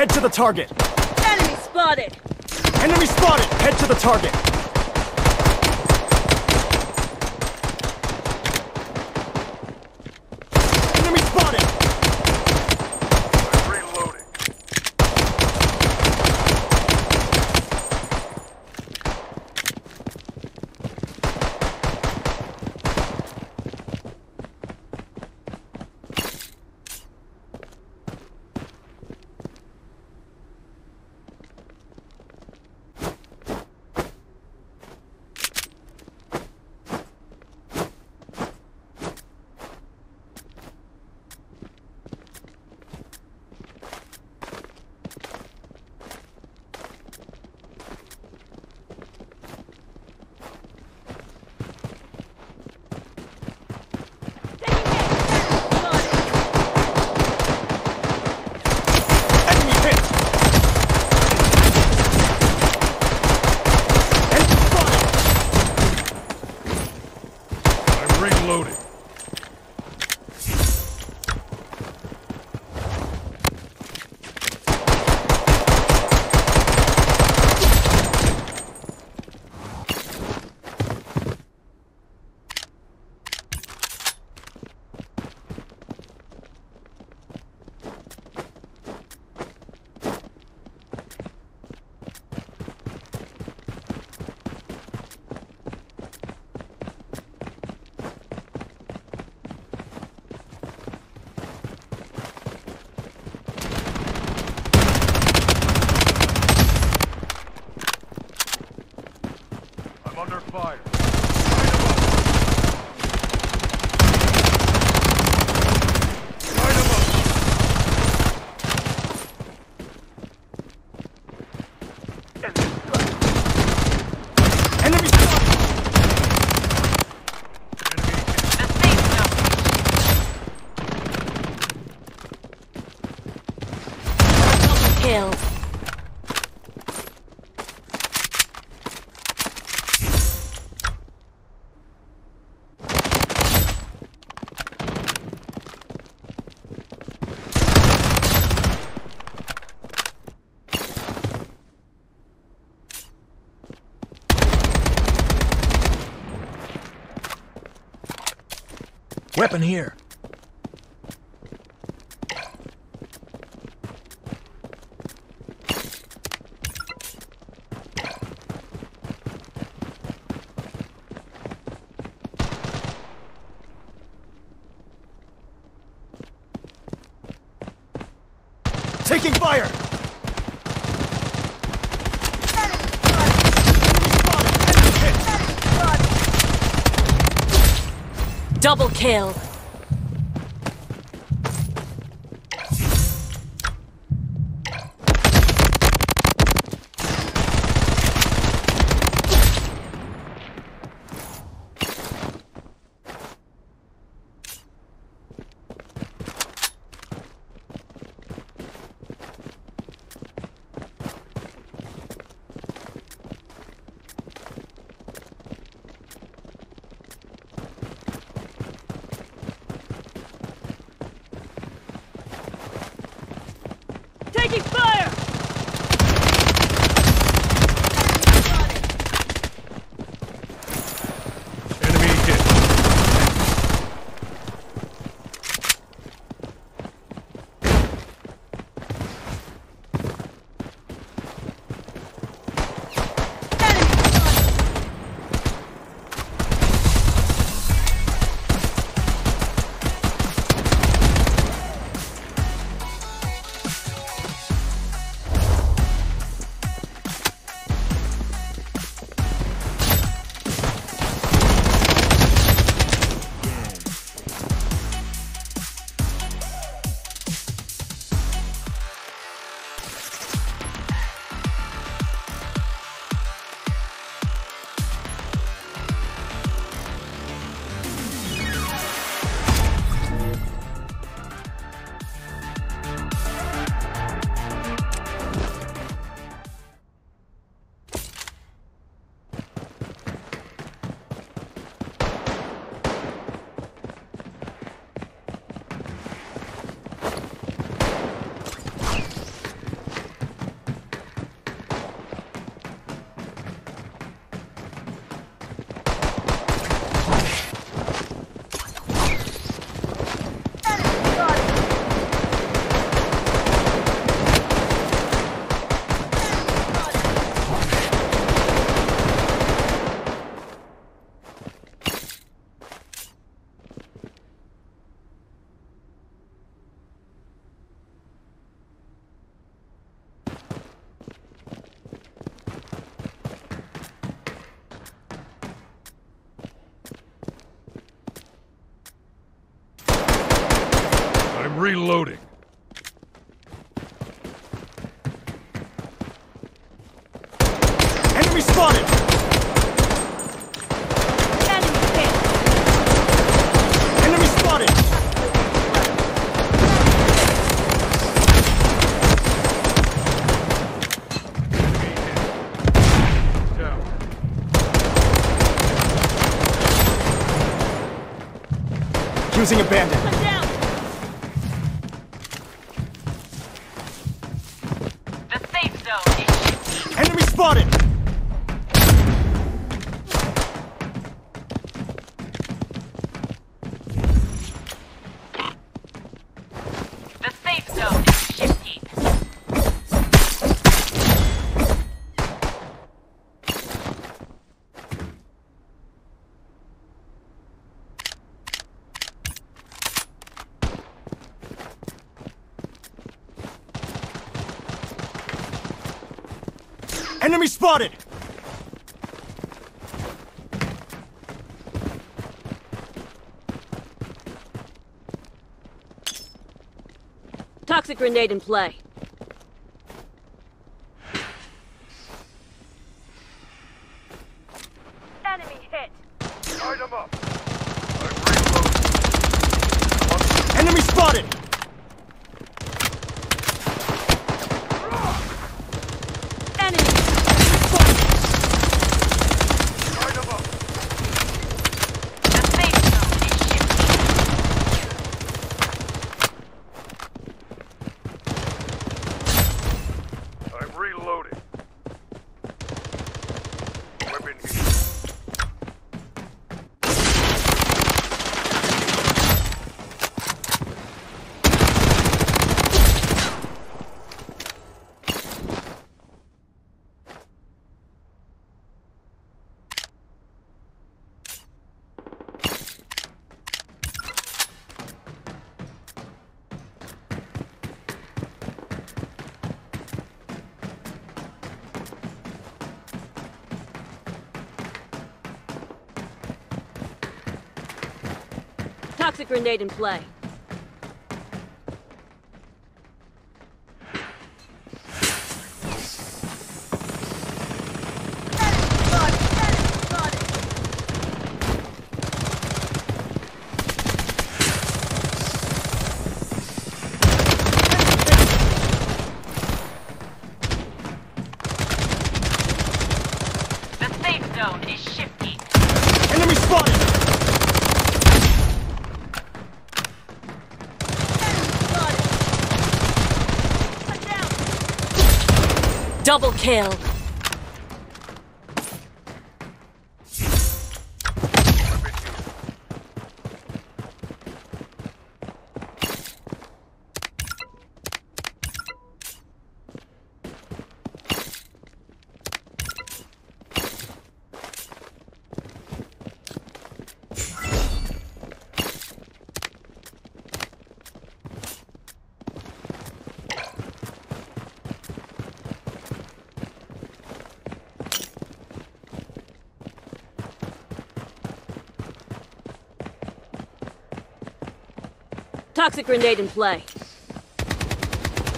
Head to the target. Enemy spotted! Enemy spotted. Head to the target. Weapon here. Taking fire! Enemy spotted! Enemy hit! Double kill. Reloading. Enemy spotted! Enemy hit. Enemy spotted! Using a Enemy spotted! Toxic grenade in play. Enemy hit. Light 'em up. I'm reloading. Enemy spotted! Enemy. Light 'em up. The safe zone is shifting. I'm reloading. Weapon here. Toxic grenade in play. The safe zone is shifting. Enemy spotted! Double kill. Toxic grenade in play.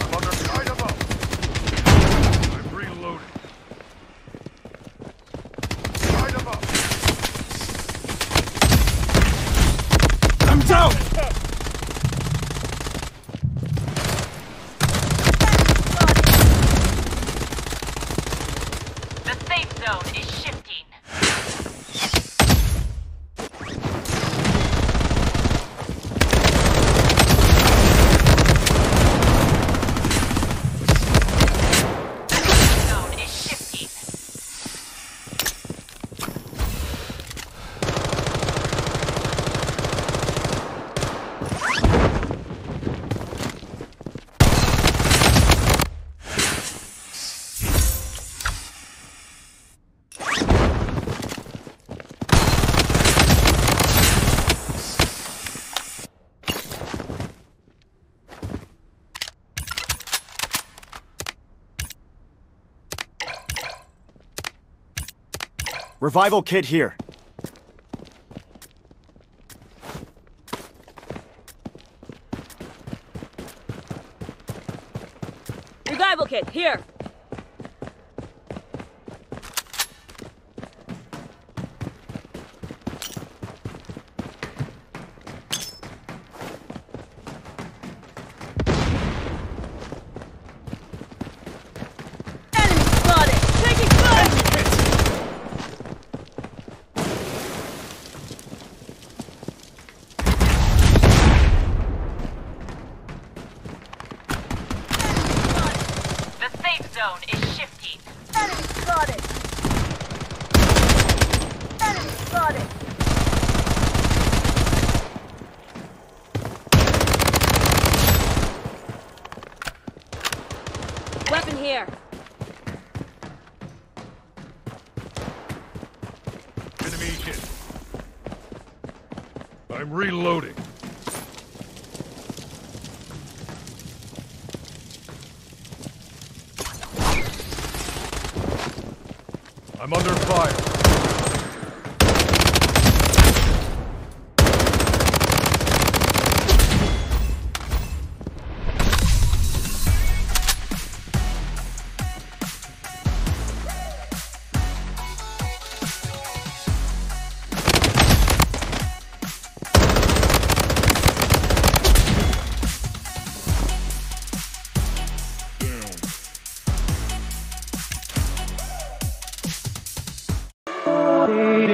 I'm under. Light 'em up. I'm reloading. Light 'em up. I'm down! The safe zone is shifting. The safe zone is shifting. Revival kit here. here. Enemy hit. I'm reloading. I'm under fire. Lord.